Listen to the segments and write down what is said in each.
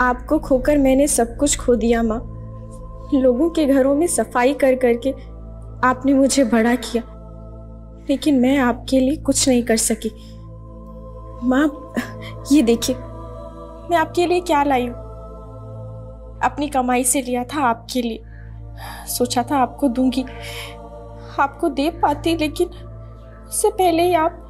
आपको खोकर मैंने सब कुछ खो दिया, माँ। लोगों के घरों में सफ़ाई कर करके आपने मुझे बड़ा किया, लेकिन मैं आपके लिए कुछ नहीं कर सकी। माँ, ये देखिए, मैं आपके लिए क्या लाई हूँ? अपनी कमाई से लिया था आपके लिए। सोचा था आपको दूँगी। आपको दे पाती, लेकिन उससे पहले ही आप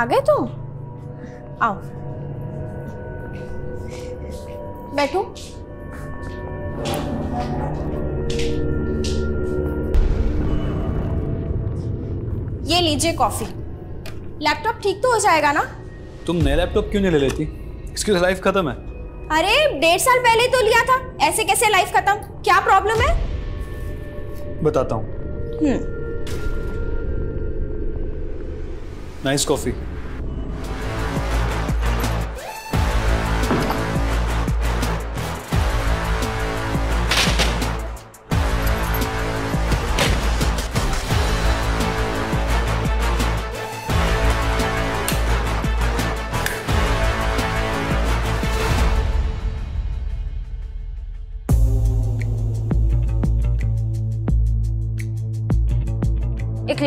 आ गए तुम? आओ। बैठो। ये लीजिए कॉफ़ी। लैपटॉप ठीक तो हो जाएगा ना? तुम नया लैपटॉप क्यों नहीं ले लेती? इसकी लाइफ खत्म है। अरे डेढ़ साल पहले तो लिया था। ऐसे कैसे लाइफ खत्म? क्या प्रॉब्लम है? बताता हूँ। हम्म। नाइस कॉफ़ी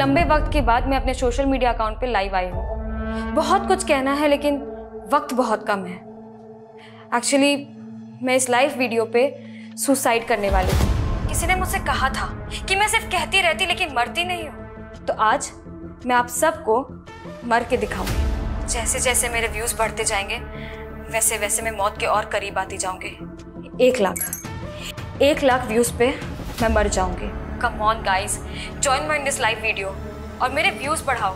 लंबे वक्त के बाद मैं अपने सोशल मीडिया अकाउंट पे लाइव आई हूँ। बहुत कुछ कहना है, लेकिन वक्त बहुत कम है। एक्चुअली मैं इस लाइव वीडियो पे सुसाइड करने वाली हूँ। किसी ने मुझसे कहा था कि मैं सिर्फ़ कहती रहती, लेकिन मरती नहीं हूँ। तो आज मैं आप सबको मर के दिखाऊँगी। जैसे जैसे मेरे व्यूज़ बढ़ते जाएँगे, वैसे वैसे मैं मौत के और करीब आती जाऊँगी। एक लाख। एक लाख व्यूज़ पे मैं मर जाऊँगी। Come on guys join my in this live video और मेरे व्यूज़ बढ़ाओ।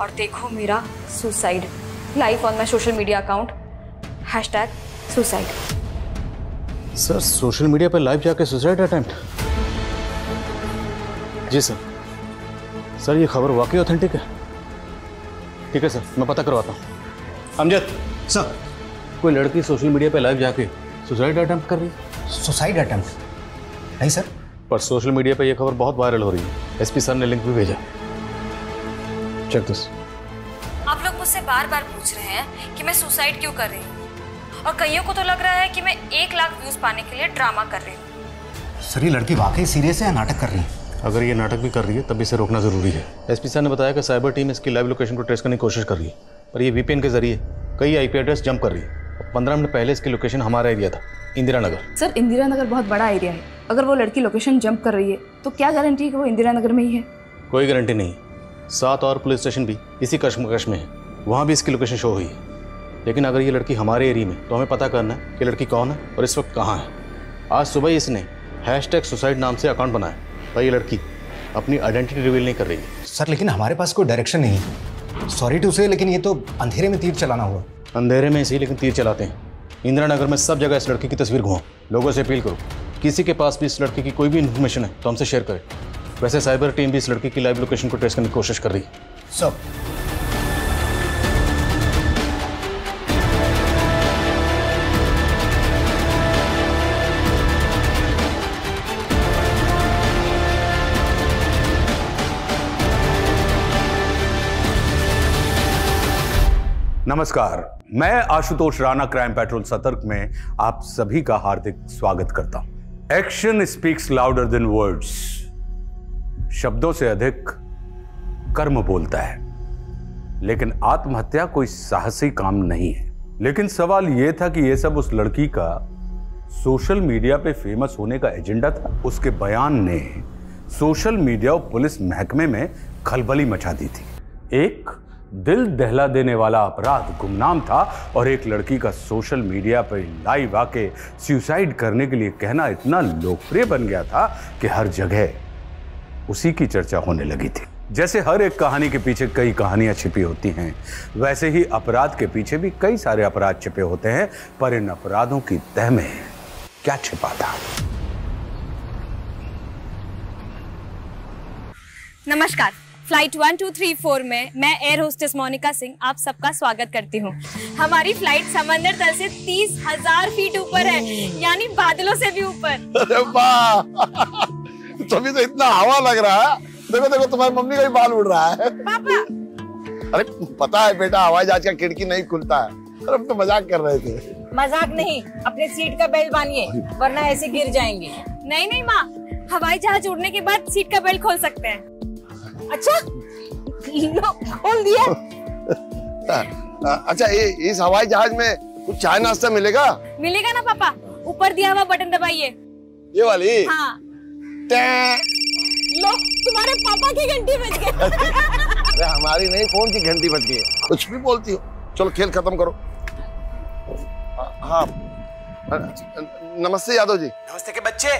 और देखो मेरा suicide live on my social media account hashtag suicide sir social media पर लाइव जाके सुसाइड अटेम्प्ट जी सर सर ये खबर वाकई ऑथेंटिक है? ठीक है सर मैं पता करवाता हूँ। अमजद। सर कोई लड़की सोशल मीडिया पे लाइव जाके सुसाइड अटेम्प्ट कर रही है? सुसाइड अटेम्प्ट नहीं सर पर सोशल मीडिया पर यह खबर बहुत वायरल हो रही है। एसपी सर ने लिंक भी भेजा। Check this. आप लोग मुझसे बार बार पूछ रहे हैं कि मैं सुसाइड क्यों कर रही हूँ? और कईयों को तो लग रहा है कि मैं एक लाख व्यूज़ पाने के लिए ड्रामा कर रही हूँ। सर ये लड़की वाकई सीरियस है या नाटक कर रही है? अगर ये नाटक भी कर रही है तब इसे रोकना ज़रूरी है। एसपी सर ने बताया कि साइबर टीम इसकी लाइव लोकेशन को ट्रेस करने की कोशिश कर रही है पर ये वीपीएन के ज़रिए कई आईपी एड्रेस जंप कर रही है। पंद्रह मिनट पहले इसकी लोकेशन हमारा एरिया था इंदिरा नगर। सर इंदिरा नगर बहुत बड़ा एरिया है। अगर वो लड़की लोकेशन जंप कर रही है तो क्या गारंटी है कि वो इंदिरा नगर में ही है? कोई गारंटी नहीं। सात और पुलिस स्टेशन भी इसी कश्मकश में है। वहाँ भी इसकी लोकेशन शो हुई है। लेकिन अगर ये लड़की हमारे एरिया में तो हमें पता करना है कि लड़की कौन है और इस वक्त कहाँ है। आज सुबह ही इसने हैश टैग सुसाइड नाम से अकाउंट बनाया। पर ये लड़की अपनी आइडेंटिटी रिवील नहीं कर रही है। सर लेकिन हमारे पास कोई डायरेक्शन नहीं है। सॉरी टू से लेकिन ये तो अंधेरे में तीर चलाना हुआ अंधेरे में इसी लेकिन तीर चलाते हैं। इंदिरा नगर में सब जगह इस लड़की की तस्वीर घुमाओ। लोगों से अपील करो। किसी के पास भी इस लड़की की कोई भी इन्फॉर्मेशन है तो हमसे शेयर करें। वैसे साइबर टीम भी इस लड़की की लाइव लोकेशन को ट्रेस करने की कोशिश कर रही है। नमस्कार। मैं आशुतोष राणा, क्राइम पेट्रोल सतर्क में आप सभी का हार्दिक स्वागत करता हूँ। Action speaks louder than words शब्दों से अधिक कर्म बोलता है। लेकिन आत्महत्या कोई साहसी काम नहीं है। लेकिन सवाल यह था कि यह सब उस लड़की का सोशल मीडिया पे फ़ेमस होने का एजेंडा था। उसके बयान ने सोशल मीडिया और पुलिस महकमे में खलबली मचा दी थी। एक दिल दहला देने वाला अपराध गुमनाम था और एक लड़की का सोशल मीडिया पर लाइव आके सुसाइड करने के लिए कहना इतना लोकप्रिय बन गया था कि हर जगह उसी की चर्चा होने लगी थी। जैसे हर एक कहानी के पीछे कई कहानियाँ छिपी होती हैं, वैसे ही अपराध के पीछे भी कई सारे अपराध छिपे होते हैं, पर इन अपराधों की तह में क्या छिपा था? नमस्कार। Flight one two three four में मैं एयर होस्टेस मोनिका सिंह आप सबका स्वागत करती हूँ। हमारी फ़्लाइट समंदर तल से तीस हज़ार फीट ऊपर है यानी बादलों से भी ऊपर। अरे तभी तो इतना हवा लग रहा है। देखो देखो तुम्हारी मम्मी का भी बाल उड़ रहा है। पापा। अरे पता है बेटा हवाई जहाज़ का खिड़की नहीं खुलता है। अरे तो मज़ाक कर रहे थे। मज़ाक नहीं अपने सीट का बेल्ट बांधिए वरना ऐसे गिर जाएँगे। नहीं नहीं माँ हवाई जहाज़ उड़ने के बाद सीट का बेल्ट खोल सकते हैं। अच्छा? लो खोल दिया अच्छा ये इस हवाई जहाज़ में कुछ चाय नाश्ता मिलेगा? मिलेगा ना पापा? ऊपर दिया हुआ बटन दबाइए। ये वाली? हाँ। लो तुम्हारे पापा की घंटी बज गई। अरे हमारी नहीं फ़ोन की घंटी बज गई? कुछ भी बोलती हो। चलो खेल खत्म करो। हाँ। नमस्ते यादव जी। नमस्ते के बच्चे।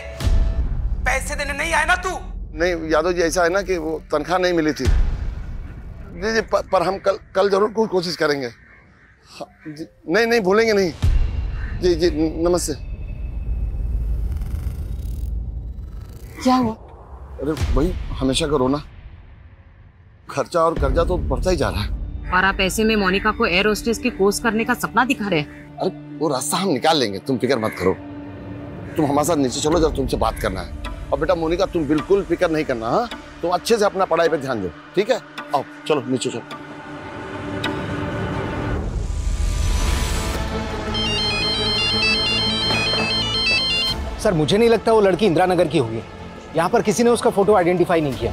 पैसे देने नहीं आए ना तू? नहीं यादव जी ऐसा है ना कि वो तनख्वाह नहीं मिली थी। जी जी पर, पर हम कल कल ज़रूर को, कोशिश करेंगे। हाँ, जी, नहीं नहीं भूलेंगे नहीं। जी जी नमस्ते। क्या हुआ? अरे वही हमेशा का रोना। खर्चा और कर्जा तो बढ़ता ही जा रहा है। और आप ऐसे में मोनिका को एयर होस्टेस के कोर्स करने का सपना दिखा रहे हैं? अरे वो रास्ता हम निकाल लेंगे। तुम फ़िक्र मत करो। तुम हमारे साथ नीचे चलो जब तुमसे बात करना है। और बेटा मोनिका तुम बिल्कुल फ़िक्र नहीं करना हाँ? तुम अच्छे से अपना पढ़ाई पर ध्यान दो ठीक है? आओ चलो नीचे चलो। सर मुझे नहीं लगता वो लड़की इंदिरा नगर की होगी। यहाँ पर किसी ने उसका फ़ोटो आइडेंटिफाई नहीं किया।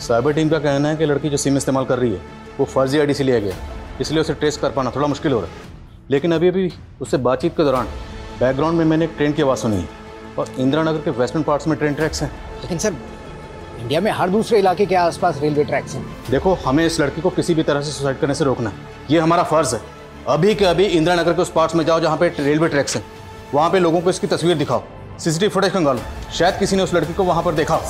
साइबर टीम का कहना है कि लड़की जो सिम इस्तेमाल कर रही है वो फर्जी आईडी से लिया गया। इसलिए उसे ट्रेस कर पाना थोड़ा मुश्किल हो रहा है। लेकिन अभी अभी उससे बातचीत के दौरान बैकग्राउंड में मैंने एक ट्रेन की आवाज़ सुनी है। और इंदिरा नगर के वेस्टर्न पार्ट्स में ट्रेन ट्रैक्स हैं। लेकिन सर इंडिया में हर दूसरे इलाके के आसपास रेलवे ट्रैक्स हैं। देखो हमें इस लड़की को किसी भी तरह से सुसाइड करने से रोकना है। ये हमारा फ़र्ज़ है। अभी के अभी इंदिरा नगर के उस पार्ट्स में जाओ जहाँ पे रेलवे ट्रैक्स हैं। वहाँ पे लोगों को इसकी तस्वीर दिखाओ। सीसीटीवी फुटेज खंगालो। शायद किसी ने उस लड़की को वहाँ पर देखा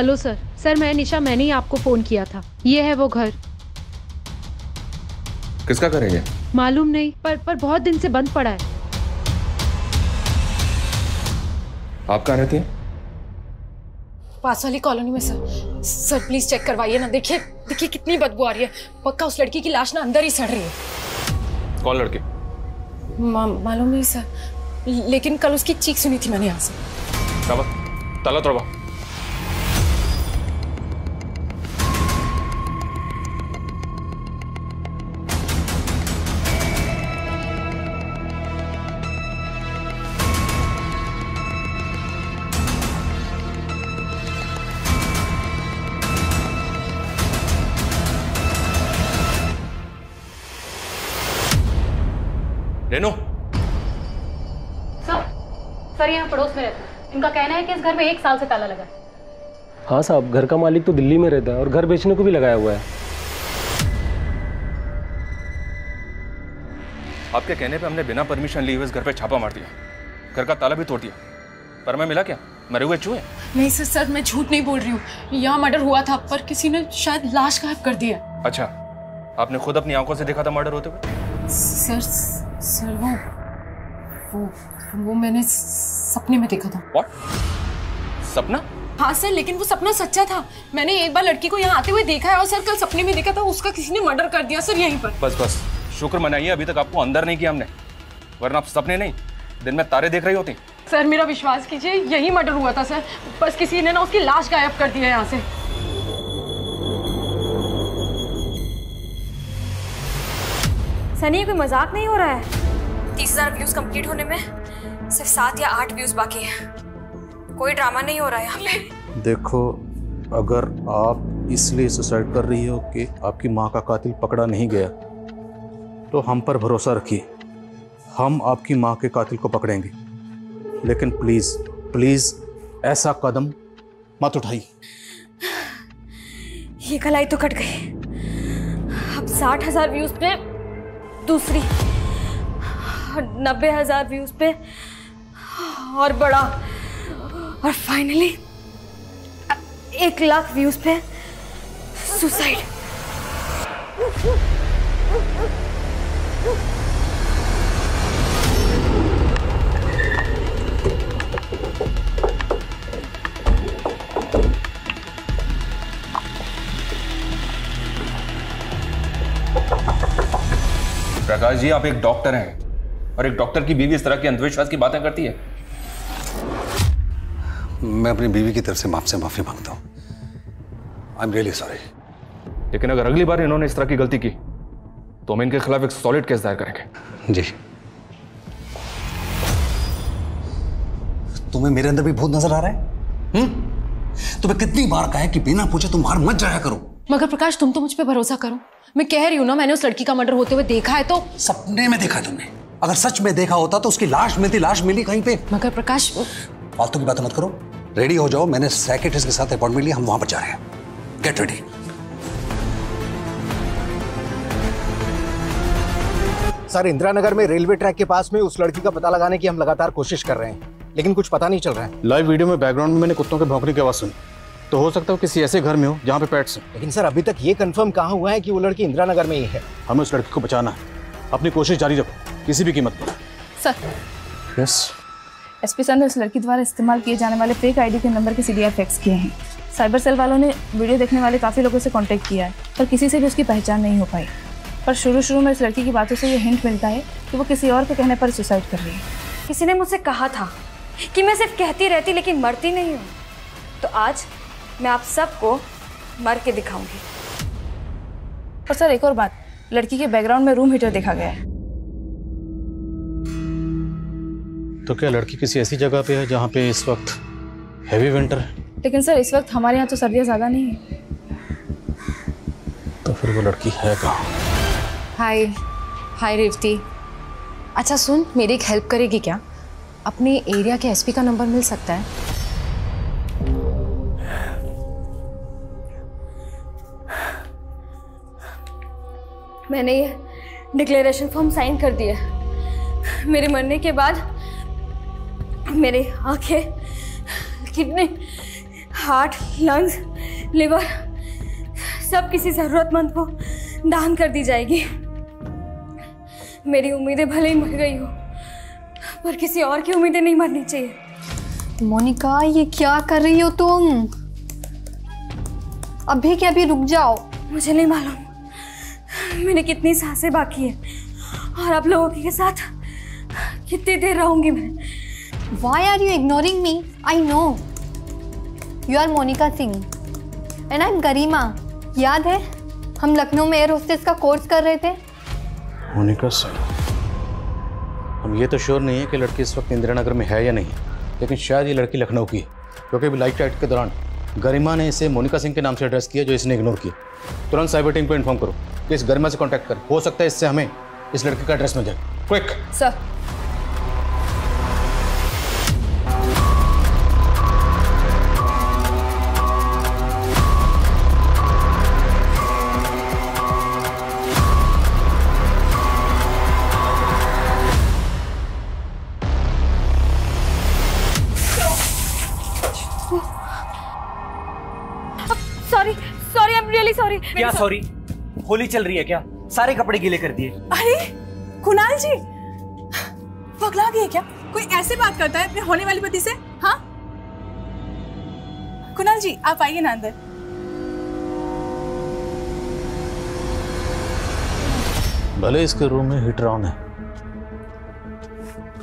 हेलो सर। सर मैं निशा मैंने ही आपको फ़ोन किया था। ये है वो घर। किसका करेंगे मालूम नहीं पर पर बहुत दिन से बंद पड़ा है। आप कहाँ रहती हैं? पास वाली कॉलोनी में सर। सर प्लीज़ चेक करवाइए ना। देखिए देखिए कितनी बदबू आ रही है। पक्का उस लड़की की लाश ना अंदर ही सड़ रही है। कौन लड़के? मा, मालूम नहीं सर। लेकिन कल उसकी चीख सुनी थी मैंने यहाँ से। ताला ताला तोड़वा। रेनू सर सर यहाँ पड़ोस में रहते हैं। इनका कहना है कि इस घर में एक साल से ताला लगा है। हाँ साहब घर का मालिक तो दिल्ली में रहता है और घर बेचने को भी लगाया हुआ है। आपके कहने पे हमने बिना परमिशन लिए हुए इस घर पे छापा मार दिया। घर का ताला भी तोड़ दिया। पर मैं मिला क्या? मरे हुए चूहे नहीं सर सर मैं झूठ नहीं बोल रही हूँ। यहाँ मर्डर हुआ था पर किसी ने शायद लाश गायब कर दिया अच्छा आपने खुद अपनी आँखों से देखा था मर्डर होते हुए? सर सर वो वो वो मैंने सपने में देखा था। व्हाट सपना? हाँ सर लेकिन वो सपना सच्चा था। मैंने एक बार लड़की को यहाँ आते हुए देखा है और सर कल सपने में देखा था उसका किसी ने मर्डर कर दिया सर यहीं पर। बस बस। शुक्र मनाइए अभी तक आपको अंदर नहीं किया हमने। वरना आप सपने नहीं दिन में तारे देख रही होती। सर मेरा विश्वास कीजिए यही मर्डर हुआ था सर। बस किसी ने ना उसकी लाश गायब कर दिया यहाँ से। सनी कोई मज़ाक नहीं हो रहा है? तीस हज़ार व्यूज़ कंप्लीट होने में सिर्फ़ सात या आठ व्यूज़ बाकी हैं। कोई ड्रामा नहीं हो रहा है यहाँ पे। देखो अगर आप इसलिए सुसाइड कर रही हो कि आपकी माँ का कातिल पकड़ा नहीं गया तो हम पर भरोसा रखिए। हम आपकी माँ के कातिल को पकड़ेंगे। लेकिन प्लीज़ प्लीज़ ऐसा कदम मत उठाइए। ये कलाई तो कट गई। अब साठ हज़ार व्यूज़ पे दूसरी। नब्बे हज़ार व्यूज़ पे और बड़ा। और फाइनली एक लाख व्यूज़ पे सुसाइड प्रकाश जी आप एक डॉक्टर हैं और एक डॉक्टर की बीवी इस तरह की अंधविश्वास की बातें करती है। मैं अपनी बीवी की तरफ़ से माफ़ से माफ़ी माँगता हूँ। आई एम रियली सॉरी लेकिन अगर अगली बार इन्होंने इस तरह की गलती की तो हम इनके खिलाफ एक सॉलिड केस दायर करेंगे। जी। तुम्हें मेरे अंदर भी भूत नज़र आ रहा है? हम्म? तुम्हें कितनी बार कहा है कि बिना पूछे तुम बाहर मत जाया करो। मगर प्रकाश तुम तो मुझ पे भरोसा करो। मैं कह रही हूँ ना मैंने उस लड़की का मर्डर होते हुए देखा है तो सपने में देखा तुमने। अगर सच में देखा होता तो उसकी लाश मिलती लाश मिली कहीं पे। मगर प्रकाश फालतू की बातें मत करो। रेडी हो जाओ मैंने साइकेट्रिस्ट के साथ अपॉइंटमेंट लिया हम वहाँ पर जा रहे हैं। Get ready sir Indira Nagar में रेलवे ट्रैक के पास में उस लड़की का पता लगाने की हम लगातार कोशिश कर रहे हैं लेकिन कुछ पता नहीं चल रहा है। लाइव वीडियो में बैकग्राउंड में मैंने कुत्तों के भौंकने की आवाज़ सुनी। तो हो सकता है किसी ऐसे घर में हो जहाँ पे पेट्स हैं। लेकिन सर अभी तक ये कंफर्म कहाँ हुआ है कि वो लड़की इंदिरा नगर में ही है? हमें उस लड़की को बचाना है। अपनी कोशिश जारी रखो किसी भी कीमत पर। सर। यस एसपी सर ने उस लड़की द्वारा इस्तेमाल किए जाने वाले फेक आईडी के नंबर के सीडीआर फैक्स किए हैं। साइबर सेल वालों ने वीडियो देखने वाले काफ़ी लोगों से कांटेक्ट किया है पर किसी से भी उसकी पहचान नहीं हो पाई। पर शुरू शुरू में इस लड़की की बातों से ये हिंट मिलता है कि वो किसी और के कहने पर सुसाइड कर रही है। किसी ने मुझसे कहा था कि मैं सिर्फ़ कहती रहती लेकिन मरती नहीं हूँ। तो आज मैं आप सबको मर के दिखाऊँगी। और सर एक और बात लड़की के बैकग्राउंड में रूम हीटर देखा गया है। तो क्या लड़की किसी ऐसी जगह पे है जहाँ पे इस वक्त हैवी विंटर है? लेकिन सर इस वक्त हमारे यहाँ तो सर्दियाँ ज़्यादा नहीं है। तो फिर वो लड़की है कहाँ? हाय हाय रेवती अच्छा सुन मेरी एक हेल्प करेगी क्या? अपने एरिया के एसपी का नंबर मिल सकता है? मैंने ये डिक्लेरेशन फॉर्म साइन कर दिया मेरे मरने के बाद मेरे आँखें किडनी हार्ट लंग्स लिवर सब किसी ज़रूरतमंद को दान कर दी जाएगी। मेरी उम्मीदें भले ही मर गई हो पर किसी और की उम्मीदें नहीं मरनी चाहिए। मोनिका ये क्या कर रही हो तुम? अभी के अभी रुक जाओ। मुझे नहीं मालूम। मैंने कितनी साँसें बाकी है। और आप लोगों के साथ कितनी देर रहूँगी मैं? Why are you ignoring me? I know. You are Monica Singh. And I'm गरिमा याद है? हम लखनऊ में एयर होस्टेस का कोर्स कर रहे थे। मोनिका सिंह हम ये तो श्योर नहीं है कि लड़की इस वक्त इंदिरा नगर में है या नहीं लेकिन शायद ये लड़की लखनऊ की है क्योंकि अभी लाइट टाइट के दौरान गरिमा ने इसे मोनिका सिंह के नाम से एड्रेस किया जो इसने इग्नोर किया। तुरंत साइबर टीम को इन्फॉर्म करो कि इस गर्मा से कांटेक्ट कर। हो सकता है इससे हमें इस लड़के का एड्रेस मिल जाए। क्विक। सॉरी। क्या सॉरी होली चल रही है क्या? सारे कपड़े गीले कर दिए। अरे कुणाल जी? पगला गए क्या? कोई ऐसे बात करता है अपने होने वाली पति से? हाँ? कुणाल जी आप आइए ना अंदर। भले इसके रूम में हीटर ऑन है।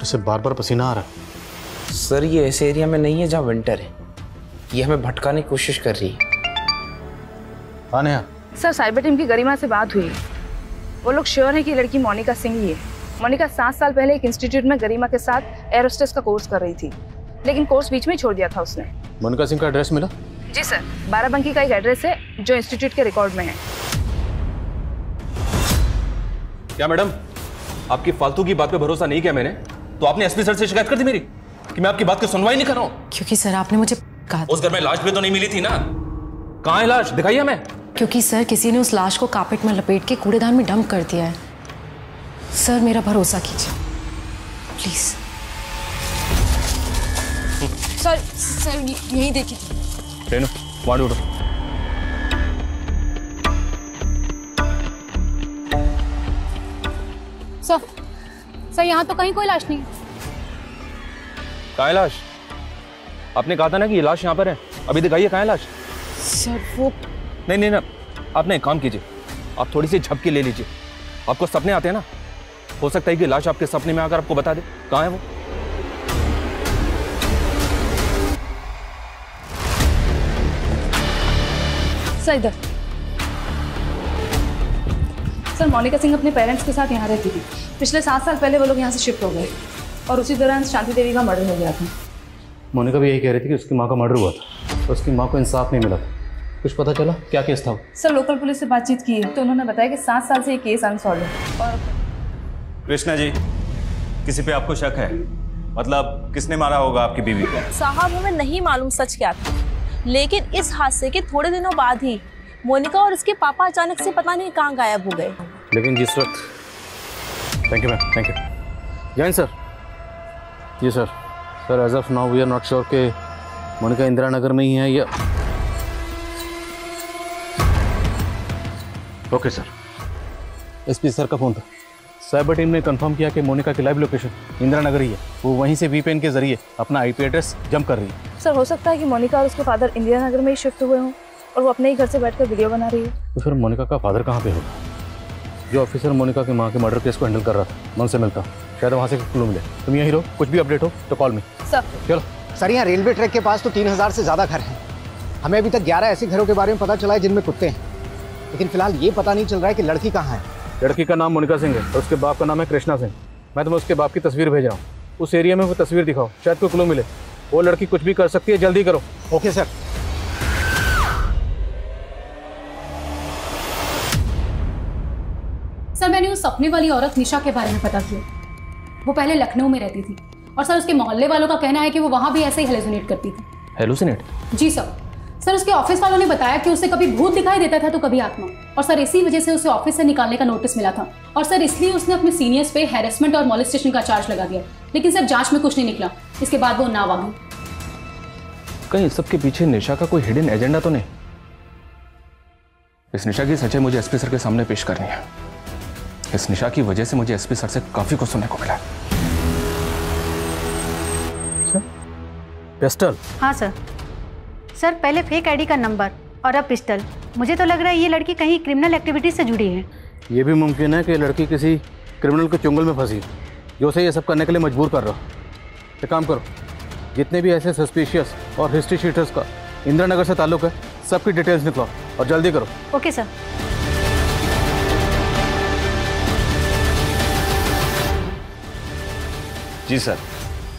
इसे बार बार पसीना आ रहा है। सर ये ऐसे एरिया में नहीं है जहाँ विंटर है। ये हमें भटकाने की कोशिश कर रही है। हाँ नेहा सर साइबर टीम की गरिमा से बात हुई। वो लोग श्योर है कि लड़की मोनिका सिंह ही है। मोनिका सात साल पहले एक इंस्टीट्यूट में गरिमा के साथ एरोस्टेस का कोर्स कर रही थी लेकिन कोर्स बीच में ही छोड़ दिया था उसने। मोनिका सिंह का एड्रेस मिला? जी सर बाराबंकी का एक एड्रेस है जो इंस्टीट्यूट के रिकॉर्ड में है। क्या मैडम आपकी फालतू की बात पे भरोसा नहीं किया मैंने? तो आपने एसपी सर से शिकायत कर दी मेरी कि मैं आपकी बात की सुनवाई नहीं कर रहा हूँ? क्योंकि सर आपने मुझे कहा उस घर में लाश भी तो नहीं मिली थी ना? कहाँ है लाश? दिखाइए हमें। क्योंकि सर किसी ने उस लाश को कापेट में लपेट के कूड़ेदान में डंप कर दिया है। सर मेरा भरोसा कीजिए। प्लीज़। सर सर यही देखिए। रेनू सर सर यहाँ तो कहीं कोई लाश नहीं। है कहाँ लाश? आपने कहा था ना कि ये लाश यहाँ पर है। अभी दिखाइए कहाँ लाश। सर वो नहीं नहीं ना आप ना एक काम कीजिए। आप थोड़ी सी झपकी ले लीजिए। आपको सपने आते हैं ना? हो सकता है कि लाश आपके सपने में आकर आपको बता दे। कहाँ है वो? सर इधर। सर मोनिका सिंह अपने पेरेंट्स के साथ यहाँ रहती थी। पिछले सात साल पहले वो लोग यहाँ से शिफ्ट हो गए और उसी दौरान शांति देवी का मर्डर हो गया था। मोनिका भी यही कह रही थी कि उसकी माँ का मर्डर हुआ था और उसकी माँ को इंसाफ नहीं मिला। कुछ पता चला? क्या केस था सर लोकल पुलिस से बातचीत की है तो उन्होंने बताया कि सात साल से ये केस अनसॉल्व है। और कृष्णा जी किसी पे आपको शक है? मतलब किसने मारा होगा आपकी बीवी को? साहब हमें नहीं मालूम सच क्या था। लेकिन इस हादसे के थोड़े दिनों बाद ही मोनिका और उसके पापा अचानक से पता नहीं कहाँ गायब हो गए। लेकिन जिस वक्त thank you ma'am thank you Jain sir ji sir sir as of now we are not sure के मोनिका इंदिरा नगर में ही है या ओके सर एसपी सर का फ़ोन था। साइबर टीम ने कंफर्म किया कि मोनिका की लाइव लोकेशन इंदिरा नगर ही है। वो वहीं से वीपीएन के ज़रिए अपना आईपी एड्रेस जंप कर रही है। सर हो सकता है कि मोनिका और उसके फादर इंदिरा नगर में ही शिफ्ट हुए हों और वो अपने ही घर से बैठकर वीडियो बना रही है। तो फिर मोनिका का फादर कहाँ पे होगा? जो ऑफिसर मोनिका की माँ के मर्डर केस को हैंडल कर रहा था मैं उनसे मिलता हूँ। शायद वहाँ से क्लू मिले तुम यहीं रहो कुछ भी अपडेट हो तो कॉल मी सर चलो। सर यहाँ रेलवे ट्रैक के पास तो तीन हज़ार से ज़्यादा घर हैं। हमें अभी तक ग्यारह ऐसे घरों के बारे में पता चला है जिनमें कुत्ते हैं। लेकिन फ़िलहाल ये पता नहीं चल रहा है कि लड़की कहाँ है। लड़की का नाम मोनिका सिंह है और उसके बाप का नाम है कृष्णा सिंह। मैं तुम्हें उसके बाप की तस्वीर भेज रहा हूँ। उस एरिया में वो तस्वीर दिखाओ। शायद कोई क्लू मिले। वो लड़की कुछ भी कर सकती है जल्दी करो। ओके सर सर मैंने उस सपने वाली औरत निशा के बारे में पता किया। वो पहले लखनऊ में रहती थी। और सर उसके मोहल्ले वालों का कहना है कि वो वहाँ भी ऐसे ही हेलोजिनेट करती थी। हेलुसिनेट जी सर। सर उसके ऑफ़िस वालों ने बताया कि उसे कभी भूत दिखाई देता था तो कभी आत्मा। और सर इसी वजह से उसे ऑफ़िस से निकालने का नोटिस मिला था। और सर इसलिए उसने अपने सीनियर्स पे हैरेसमेंट और मॉलिस्टेशन का चार्ज लगा दिया। लेकिन सर जाँच में कुछ नहीं निकला। इसके बाद वो नाव आ कहीं इस सब पीछे निशा का कोई हिडन एजेंडा तो नहीं? इस निशा की सच्चाई मुझे एसपी सर के सामने पेश करनी है। इस निशा की वजह से मुझे एसपी सर से काफ़ी कुछ सुनने को मिला। पिस्टल? हाँ सर। सर पहले फेक आईडी का नंबर और अब पिस्टल मुझे तो लग रहा है ये लड़की कहीं क्रिमिनल एक्टिविटीज़ से जुड़ी है। ये भी मुमकिन है कि लड़की किसी क्रिमिनल के चुंगल में फंसी। जो उसे ये सब करने के लिए मजबूर कर रहा हो। एक काम करो जितने भी ऐसे सस्पिशियस और हिस्ट्री शीटर्स का इंदिरा नगर से ताल्लुक है सबकी डिटेल्स निकलाओ और जल्दी करो। ओके सर जी सर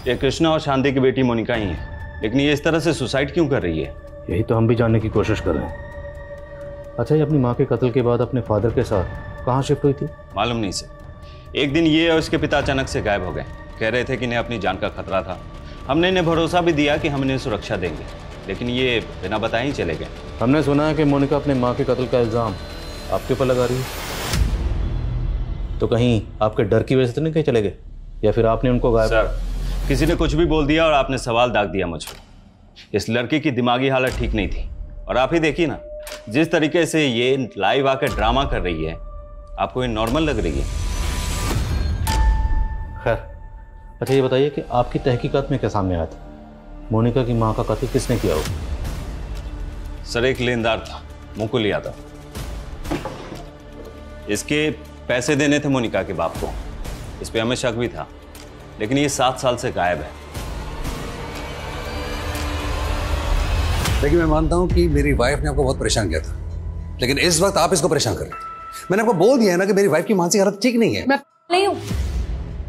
ये कृष्णा और शांति की बेटी मोनिका ही है। लेकिन ये इस तरह से सुसाइड क्यों कर रही है? यही तो हम भी जानने की कोशिश कर रहे हैं। अच्छा ये अपनी माँ के कत्ल के बाद अपने फादर के साथ कहाँ शिफ्ट हुई थी? मालूम नहीं सर। एक दिन ये और उसके पिता अचानक से गायब हो गए। कह रहे थे कि इन्हें अपनी जान का खतरा था। हमने इन्हें भरोसा भी दिया कि हम इन्हें सुरक्षा देंगे। लेकिन ये बिना बताए ही चले गए। हमने सुना है कि मोनिका अपने माँ के कत्ल का इल्ज़ाम आपके ऊपर लगा रही है। तो कहीं आपके डर की वजह से तो नहीं कहीं चले गए? या फिर आपने उनको गायब सर किसी ने कुछ भी बोल दिया और आपने सवाल दाग दिया मुझ पर। इस लड़की की दिमागी हालत ठीक नहीं थी। और आप ही देखिए ना जिस तरीके से ये लाइव आकर ड्रामा कर रही है आपको ये नॉर्मल लग रही है। खैर अच्छा ये बताइए कि आपकी तहकीकात में क्या सामने आया था? मोनिका की माँ का कत्ल किसने किया हो? सर एक लेनदार था मुकुल यादव। इसके पैसे देने थे मोनिका के बाप को। इस पे हमें शक भी था लेकिन ये सात साल से गायब है। देखिए मैं मानता हूँ कि मेरी वाइफ ने आपको बहुत परेशान किया था लेकिन इस वक्त आप इसको परेशान कर रहे हैं। मैंने आपको बोल दिया है ना कि मेरी वाइफ की मानसिक हालत ठीक नहीं है। मैं नहीं हूँ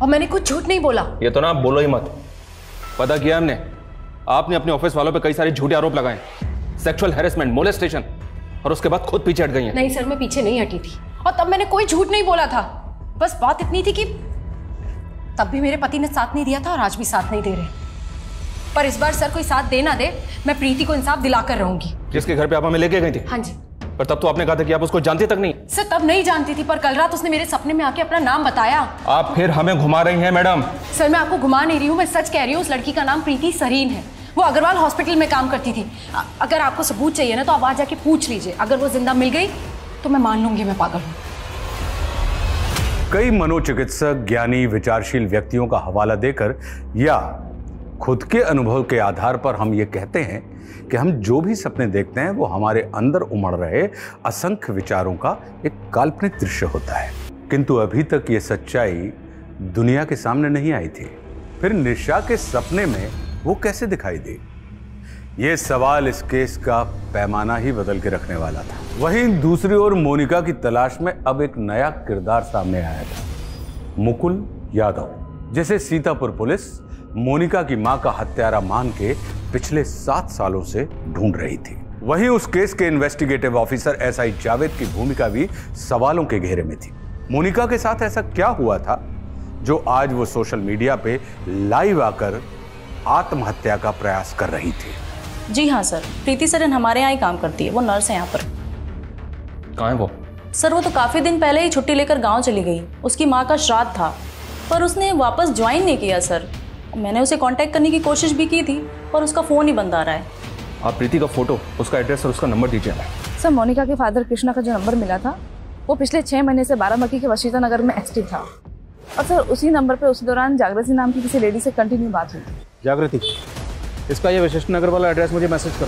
और मैंने कुछ झूठ नहीं बोला। ये तो ना आप बोलो ही मत। पता किया हमने? आपने अपने ऑफ़िस वालों पे कई सारे झूठे आरोप लगाए सेक्सुअल हैरेसमेंट मोलेस्टेशन और उसके बाद खुद पीछे हट गई हैं। नहीं सर मैं पीछे नहीं हटी थी और तब मैंने कोई झूठ नहीं बोला था। बस बात इतनी थी कि तब भी मेरे पति ने साथ नहीं दिया था और आज भी साथ नहीं दे रहे। पर इस बार सर कोई साथ दे ना दे मैं प्रीति को इंसाफ दिला कर रहूँगी। जिसके घर पे आप हमें लेके गई थी? हाँ जी। पर तब तो आपने कहा था कि आप उसको जानती तक नहीं। सर तब नहीं जानती थी पर कल रात उसने मेरे सपने में आके अपना नाम बताया। आप फिर हमें घुमा रही हैं मैडम। सर मैं आपको घुमा नहीं रही हूँ मैं सच कह रही हूँ उस लड़की का नाम प्रीति सरीन है। वो अग्रवाल हॉस्पिटल में काम करती थी। अगर आपको सबूत चाहिए ना तो आप वहाँ जाके पूछ लीजिए। अगर वो ज़िंदा मिल गई तो मैं मान लूँगी मैं पागल हूँ। कई मनोचिकित्सक, ज्ञानी, विचारशील व्यक्तियों का हवाला देकर या खुद के अनुभव के आधार पर हम ये कहते हैं कि हम जो भी सपने देखते हैं, वो हमारे अंदर उमड़ रहे असंख्य विचारों का एक काल्पनिक दृश्य होता है। किंतु अभी तक ये सच्चाई दुनिया के सामने नहीं आई थी। फिर निशा के सपने में वो कैसे दिखाई दी? ये सवाल इस केस का पैमाना ही बदल के रखने वाला था। वहीं दूसरी ओर मोनिका की तलाश में अब एक नया किरदार सामने आया था, मुकुल यादव, जिसे सीतापुर पुलिस मोनिका की माँ का हत्यारा मान के पिछले सात सालों से ढूंढ रही थी। वहीं उस केस के इन्वेस्टिगेटिव ऑफिसर एसआई जावेद की भूमिका भी सवालों के घेरे में थी। मोनिका के साथ ऐसा क्या हुआ था, जो आज वो सोशल मीडिया पे लाइव आकर आत्महत्या का प्रयास कर रही थी? जी हाँ सर। प्रीति सरन हमारे यहाँ ही काम करती है। वो नर्स है यहाँ पर। कहाँ है वो? सर वो तो काफ़ी दिन पहले ही छुट्टी लेकर गाँव चली गई। उसकी माँ का श्राद्ध था। पर उसने वापस ज्वाइन नहीं किया सर। मैंने उसे कांटेक्ट करने की कोशिश भी की थी पर उसका फ़ोन ही बंद आ रहा है। आप प्रीति का फ़ोटो उसका एड्रेस और उसका नंबर दीजिए सर मोनिका के फादर कृष्णा का जो नंबर मिला था वो पिछले छः महीने से बाराबंकी के वशीता नगर में एक्टिव था। और सर उसी नंबर पर उस दौरान जागृति नाम की किसी लेडी से कंटिन्यू बात हुई। जागृति? इसका ये वशिष्ठ नगर वाला एड्रेस मुझे मैसेज करो।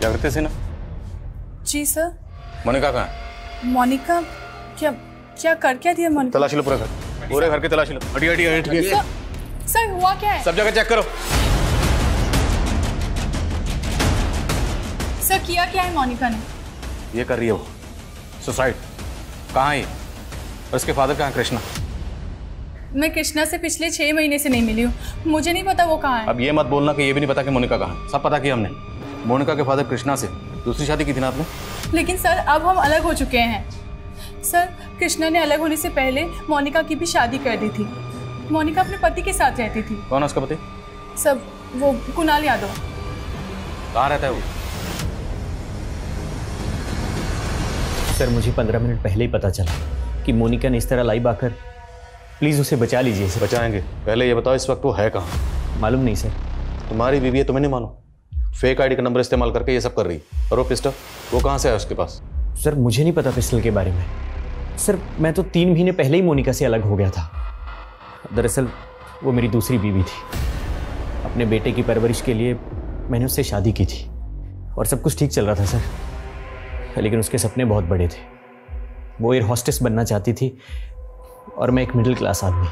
जागृति सिन्हा जी सर। मोनिका कहाँ है? मोनिका क्या क्या कर क्या दिया मोनिका? तलाशी लो पूरा घर। पूरे घर की तलाशी लो। हटी हटी हटी सर, सर हुआ क्या है? सब जगह चेक करो। सर किया क्या है मोनिका ने? ये कर रही है वो। सुसाइड कहाँ है ये? और इसके फादर कहाँ कृष्णा? मैं कृष्णा से पिछले छह महीने से नहीं मिली हूँ। मुझे नहीं पता वो कहाँ है। अब ये मत बोलना कि ये भी नहीं पता कि मोनिका कहाँ सब पता किया हमने। मोनिका के फादर कृष्णा से। दूसरी शादी की थी ना आपने? लेकिन सर अब हम अलग हो चुके हैं। सर कृष्णा ने अलग होने से पहले मोनिका की भी शादी कर दी थी। मोनिका अपने पति के साथ रहती थी। कौन है उसका पति? सब वो कुणाल यादव। कहाँ रहता है वो? सर मुझे पंद्रह मिनट पहले ही पता चला कि मोनिका ने इस तरह लाइव आकर प्लीज़ उसे बचा लीजिए सर। बचाएँगे। पहले ये बताओ इस वक्त वो है कहाँ? मालूम नहीं सर। तुम्हारी बीवी है तुम्हें नहीं मालूम? फेक आईडी का नंबर इस्तेमाल करके ये सब कर रही और वो पिस्टल? वो कहाँ से है उसके पास? सर मुझे नहीं पता पिस्टल के बारे में। सर मैं तो तीन महीने पहले ही मोनिका से अलग हो गया था। दरअसल वो मेरी दूसरी बीवी थी। अपने बेटे की परवरिश के लिए मैंने उससे शादी की थी। और सब कुछ ठीक चल रहा था सर। लेकिन उसके सपने बहुत बड़े थे। वो एयर हॉस्टेस बनना चाहती थी और मैं एक मिडिल क्लास आदमी।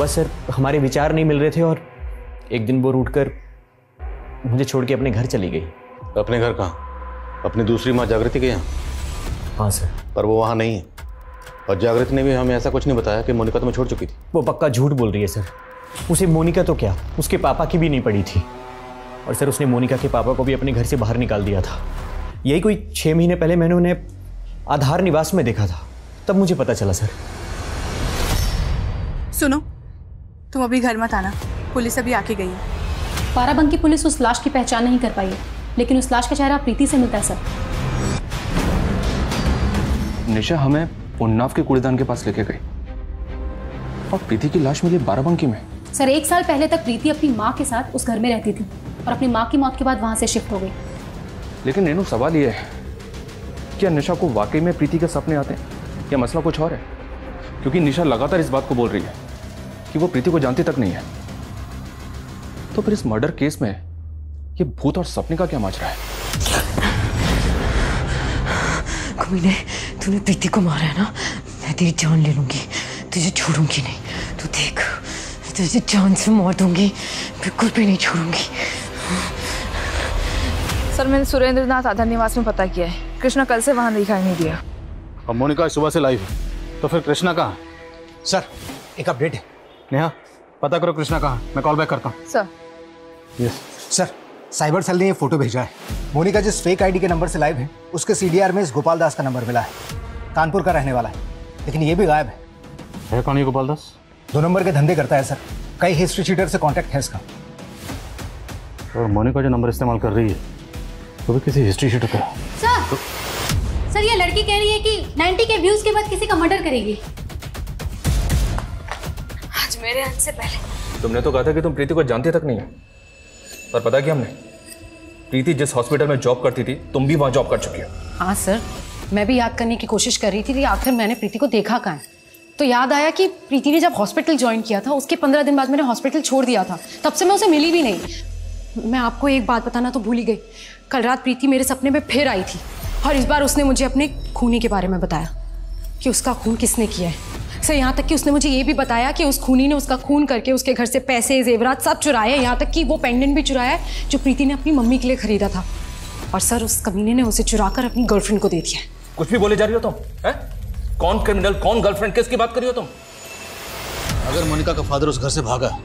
बस सर हमारे विचार नहीं मिल रहे थे और एक दिन वो रूट कर मुझे छोड़ के अपने घर चली गई। अपने घर कहाँ? अपनी दूसरी माँ जागृति के यहाँ? हाँ सर। पर वो वहाँ नहीं है। और जागृति ने भी हमें ऐसा कुछ नहीं बताया कि मोनिका तुम्हें छोड़ चुकी थी। वो पक्का झूठ बोल रही है सर। उसे मोनिका तो क्या? उसके पापा की भी नहीं पड़ी थी। और सर उसने मोनिका के पापा को भी अपने घर से बाहर निकाल दिया था। यही कोई छः महीने पहले मैंने उन्हें आधार निवास में देखा था। तब मुझे पता चला सर। सुनो तुम अभी घर मत आना। पुलिस अभी आके गई है। बाराबंकी पुलिस उस लाश की पहचान नहीं कर पाई है लेकिन उस लाश का चेहरा प्रीति से मिलता है सर। निशा हमें उन्नाव के कूड़ेदान के पास लेके गई। और प्रीति की लाश मिली बाराबंकी में। सर एक साल पहले तक प्रीति अपनी माँ के साथ उस घर में रहती थी और अपनी माँ की मौत के बाद वहाँ से शिफ्ट हो गई। लेकिन रेनू सवाल ये है क्या निशा को वाकई में प्रीति के सपने आते हैं? या मसला कुछ और है? क्योंकि निशा लगातार इस बात को बोल रही है कि वो प्रीति को जानती तक नहीं है। तो फिर इस मर्डर केस में ये भूत और सपने का क्या माजरा है? कमीने, तूने प्रीति को मारा है ना? मैं तेरी जान ले लूँगी। तुझे छोड़ूँगी नहीं। तू देख, तुझे जान से मार दूँगी। बिल्कुल भी नहीं छोड़ूँगी। सर मैंने सुरेंद्र नाथ आधार निवास में पता किया है। कृष्णा कल से वहाँ दिखाई नहीं दिया। और मोनिका सुबह से लाइव है। तो फिर कृष्णा कहाँ? सर एक अपडेट है। नेहा पता करो कृष्णा कहाँ? मैं कॉल बैक करता हूँ। Sir. Yes sir cyber cell ने ये फ़ोटो भेजा है। मोनिका जिस फेक आईडी के नंबर से लाइव है उसके सीडीआर में इस गोपाल दास का नंबर मिला है। कानपुर का रहने वाला है। लेकिन ये भी गायब है। है कौन ये गोपाल दास? दो नंबर के धंधे करता है सर। कई हिस्ट्री शीटर से कांटेक्ट है इसका। और मोनिका जो नंबर इस्तेमाल कर रही है वो भी किसी हिस्ट्री शीटर का। सर सर ये लड़की कह रही है कि 90 के व्यूज़ के बाद किसी का मर्डर करेगी। आज मेरे अंत से पहले। तुमने तो कहा था कि तुम प्रीति को जानती तक नहीं है। पर पता क्या हमने? प्रीति जिस हॉस्पिटल में जॉब करती थी तुम भी वहाँ जॉब कर चुकी हो। हाँ सर मैं भी याद करने की कोशिश कर रही थी कि आखिर मैंने प्रीति को देखा कहाँ है। तो याद आया कि प्रीति ने जब हॉस्पिटल ज्वाइन किया था उसके पंद्रह दिन बाद मैंने हॉस्पिटल छोड़ दिया था। तब से मैं उसे मिली भी नहीं। मैं आपको एक बात बताना तो भूल ही गई। कल रात प्रीति मेरे सपने में फिर आई थी और इस बार उसने मुझे अपने खूनी के बारे में बताया कि उसका खून किसने किया है। सर यहाँ तक कि उसने मुझे ये भी बताया कि उस खूनी ने उसका खून करके उसके घर से पैसे जेवरात सब चुराए हैं। यहाँ तक कि वो पेंडेंट भी चुराया है जो प्रीति ने अपनी मम्मी के लिए खरीदा था। और सर उस कमीने ने उसे चुरा कर अपनी गर्लफ्रेंड को दे दिया कुछ भी बोले जा रही हो तुम है? कौन क्रिमिनल कौन गर्लफ्रेंड किसकी बात कर रही हो तुम? अगर मोनिका का फादर उस घर से भागा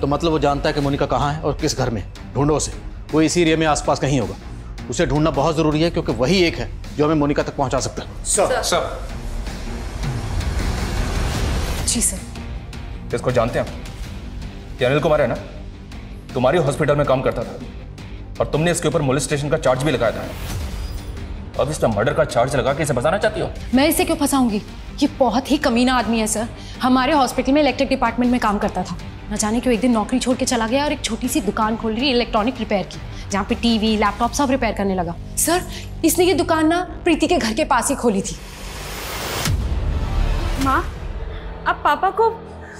तो मतलब वो जानता है कि मोनिका कहाँ है और किस घर में। ढूंढो उसे। वो इसी एरिया में आसपास कहीं होगा। उसे ढूंढना बहुत ज़रूरी है क्योंकि वही एक है जो हमें मोनिका तक पहुँचा सकता है। सब सब जी सर। किसको जानते हैं ये अनिल कुमार है ना? तुम्हारी हॉस्पिटल में काम करता था और तुमने इसके ऊपर पुलिस स्टेशन का चार्ज भी लगाया था। अब इसने मर्डर का चार्ज लगा के इसे बचाना चाहती हो? मैं इसे क्यों फंसाऊँगी? ये बहुत ही कमीना आदमी है सर। हमारे हॉस्पिटल में इलेक्ट्रिक डिपार्टमेंट में काम करता था। न जाने क्यों एक दिन नौकरी छोड़ के चला गया और एक छोटी सी दुकान खोल रही इलेक्ट्रॉनिक रिपेयर की जहाँ पे टीवी लैपटॉप सब रिपेयर करने लगा। सर इसने ये दुकान ना प्रीति के घर के पास ही खोली थी। माँ अब पापा को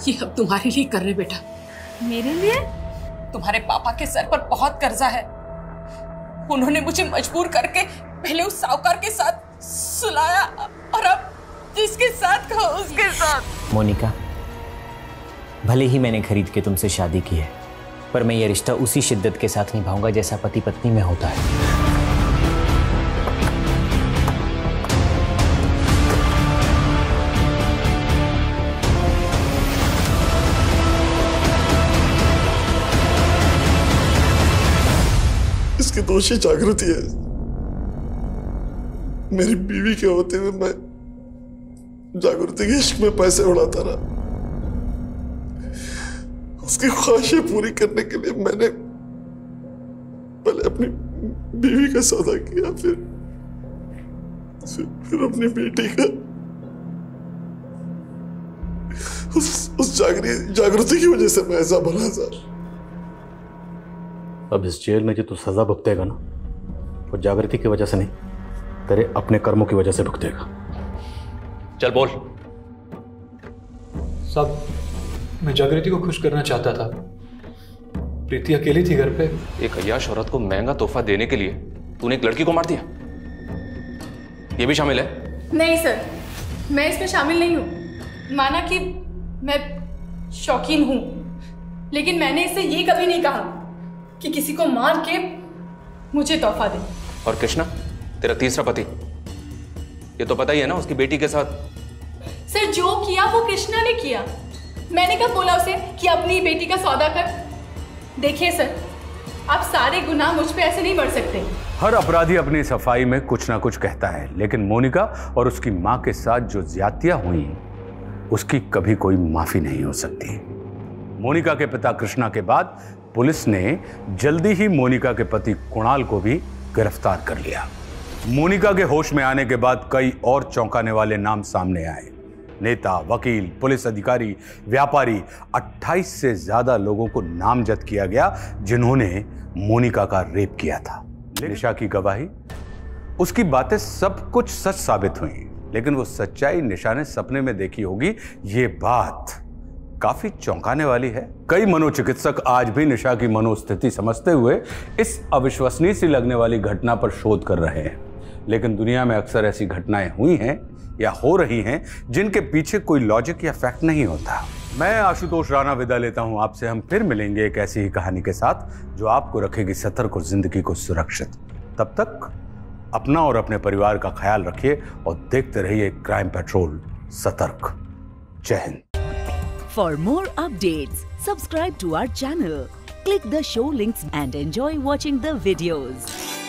ये अब तुम्हारे लिए कर रहे बेटा। मेरे लिए? तुम्हारे पापा के सर पर बहुत कर्जा है। उन्होंने मुझे मजबूर करके पहले उस साहूकार के साथ सुलाया और अब जिसके साथ कहा उसके साथ। मोनिका भले ही मैंने खरीद के तुमसे शादी की है, पर मैं ये रिश्ता उसी शिद्दत के साथ निभाऊँगा जैसा पति पत्नी में होता है। इसके दोषी जागृति है। मेरी बीवी के होते हुए मैं जागृति के इश्क में पैसे उड़ाता रहा। उसकी ख्वाहिशें पूरी करने के लिए मैंने पहले अपनी बीवी का सौदा किया फिर फिर, अपनी बेटी का। उस उस जागृति जागृति की वजह से मैं ऐसा बना सर अब इस जेल में जो तू सजा भुगतेगा ना वो जागृति की वजह से नहीं तेरे अपने कर्मों की वजह से भुगतेगा। चल बोल। सब मैं जागृति को खुश करना चाहता था। प्रीति अकेली थी घर पे। एक अयाश औरत को महँगा तोहफा देने के लिए तूने एक लड़की को मार दिया। ये भी शामिल है? नहीं सर। मैं इसमें शामिल नहीं हूँ। माना कि मैं शौकीन हूँ। लेकिन मैंने इससे ये कभी नहीं कहा कि किसी को मार के मुझे तोहफा दे। और कृष्णा तेरा तीसरा पति? ये तो पता ही है ना उसकी बेटी के साथ। सर जो किया वो कृष्णा ने किया। मैंने कब बोला उसे कि अपनी बेटी का सौदा कर? देखिए सर, आप सारे गुनाह मुझ पे ऐसे नहीं बढ़ सकते। हर अपराधी अपनी सफ़ाई में कुछ ना कुछ कहता है, लेकिन मोनिका और उसकी माँ के साथ जो ज्यादतियाँ हुई, उसकी कभी कोई माफ़ी नहीं हो सकती। मोनिका के पिता कृष्णा के बाद पुलिस ने जल्दी ही मोनिका के पति कुणाल को भी गिरफ़्तार कर लिया। मोनिका के होश में आने के बाद कई और चौंकाने वाले नाम सामने आए। नेता वकील पुलिस अधिकारी व्यापारी 28 से ज़्यादा लोगों को नामजद किया गया जिन्होंने मोनिका का रेप किया था। निशा की गवाही? उसकी बातें सब कुछ सच साबित हुई लेकिन वो सच्चाई निशा ने सपने में देखी होगी। ये बात काफ़ी चौंकाने वाली है। कई मनोचिकित्सक आज भी निशा की मनोस्थिति समझते हुए इस अविश्वसनीय सी लगने वाली घटना पर शोध कर रहे हैं। लेकिन दुनिया में अक्सर ऐसी घटनाएँ हुई हैं या हो रही हैं जिनके पीछे कोई लॉजिक या फैक्ट नहीं होता। मैं आशुतोष राणा विदा लेता हूँ। आपसे हम फिर मिलेंगे एक ऐसी ही कहानी के साथ जो आपको रखेगी सतर्क और ज़िंदगी को सुरक्षित। तब तक अपना और अपने परिवार का ख्याल रखिए और देखते रहिए क्राइम पेट्रोल सतर्क। जय Hind. More updates, subscribe to our channel, Click the show links and enjoy watching the videos.